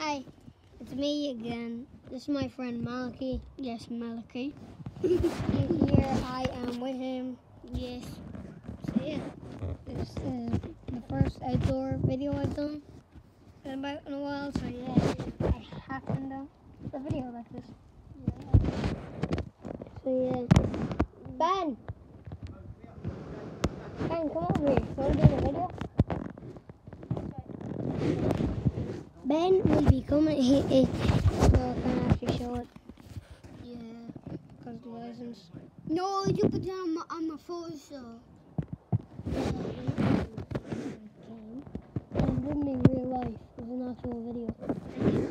Hi, it's me again. This is my friend Malachy. Yes. And here I am with him. Yes. So yeah, this is the first outdoor video I've done in about in a while. So yeah, I happened to the video like this. So yeah, Ben. Ben, come over here. You do Ben will be coming. He, he, so I can actually show it. Yeah. Because the license. No, you put it on my, on my so. Uh, and with me in real life. It's an actual video.